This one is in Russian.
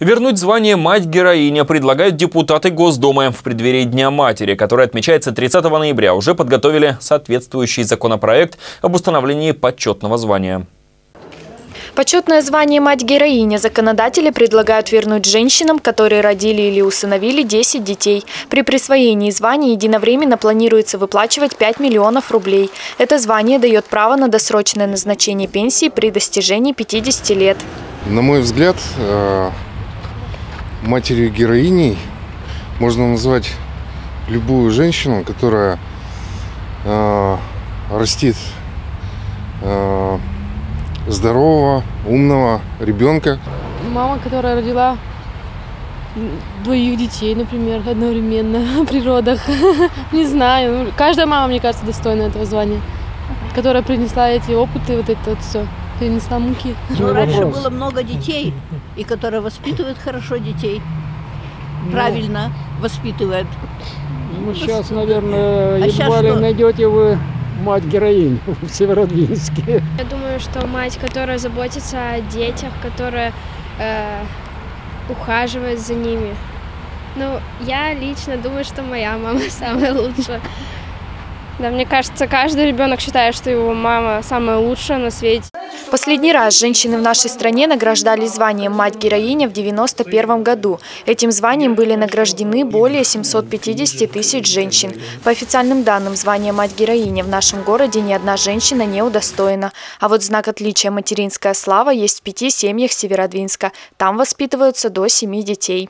Вернуть звание «Мать-героиня» предлагают депутаты Госдумы. В преддверии Дня матери, который отмечается 30 ноября, уже подготовили соответствующий законопроект об установлении почетного звания. Почетное звание «Мать-героиня» законодатели предлагают вернуть женщинам, которые родили или усыновили 10 детей. При присвоении звания единовременно планируется выплачивать 5 миллионов рублей. Это звание дает право на досрочное назначение пенсии при достижении 50 лет. На мой взгляд, э, матерью героиней можно назвать любую женщину, которая э, растит э, здорового, умного ребенка. Мама, которая родила двоих детей, например, одновременно при родах. Не знаю. Каждая мама, мне кажется, достойна этого звания, которая принесла эти опыты, вот это вот все принесла муки. Ну, раньше было много детей, и которые воспитывают хорошо детей. Правильно воспитывают. Ну, сейчас, наверное, А едва ли что? найдете вы мать-героинь в Северодвинске. Я думаю, что мать, которая заботится о детях, которая э, ухаживает за ними. Ну, я лично думаю, что моя мама самая лучшая. Да, мне кажется, каждый ребенок считает, что его мама самая лучшая на свете. Последний раз женщины в нашей стране награждались званием «Мать-героиня» в 1991 году. Этим званием были награждены более 750 тысяч женщин. По официальным данным, звания «Мать-героиня» в нашем городе ни одна женщина не удостоена. А вот знак отличия «Материнская слава» есть в пяти семьях Северодвинска. Там воспитываются до семи детей.